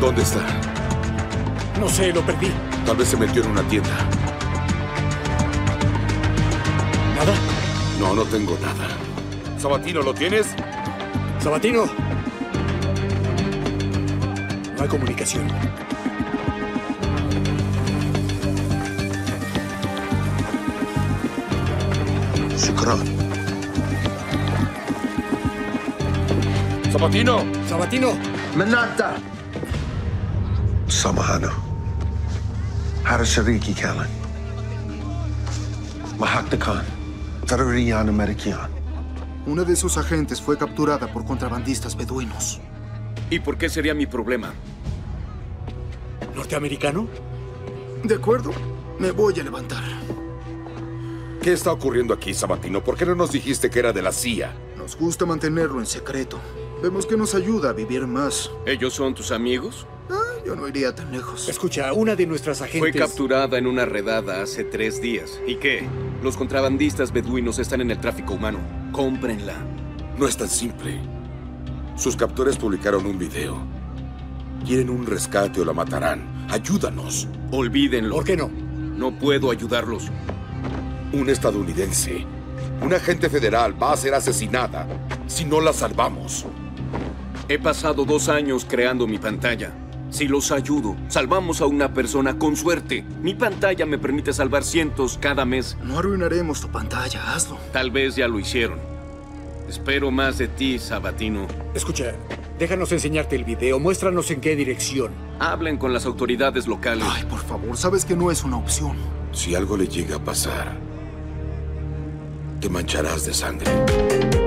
¿Dónde está? No sé, lo perdí. Tal vez se metió en una tienda. ¿Nada? No, no tengo nada. Sabatino, ¿lo tienes? Sabatino. No hay comunicación. Shukran. Sabatino. Sabatino. Menata. سامحانا هذا شريكي كالن محقق تروريان أمريكيان Una de sus agentes fue capturada por contrabandistas beduinos. ¿Y por qué sería mi problema? ¿Norteamericano? De acuerdo, me voy a levantar. ¿Qué está ocurriendo aquí, Sabatino? ¿Por qué no nos dijiste que era de la CIA? Nos gusta mantenerlo en secreto. Vemos que nos ayuda a vivir más. ¿Ellos son tus amigos? Yo no iría tan lejos. Escucha, una de nuestras agentes... Fue capturada en una redada hace tres días. ¿Y qué? Los contrabandistas beduinos están en el tráfico humano. Cómprenla. No es tan simple. Sus captores publicaron un video. Quieren un rescate o la matarán. Ayúdanos. Olvídenlo. ¿Por qué no? No puedo ayudarlos. Un estadounidense, un agente federal va a ser asesinada si no la salvamos. He pasado dos años creando mi pantalla. Si los ayudo, salvamos a una persona con suerte. Mi pantalla me permite salvar cientos cada mes. No arruinaremos tu pantalla, hazlo. Tal vez ya lo hicieron. Espero más de ti, Sabatino. Escucha, déjanos enseñarte el video. Muéstranos en qué dirección. Hablen con las autoridades locales. Ay, por favor, sabes que no es una opción. Si algo le llega a pasar, te mancharás de sangre.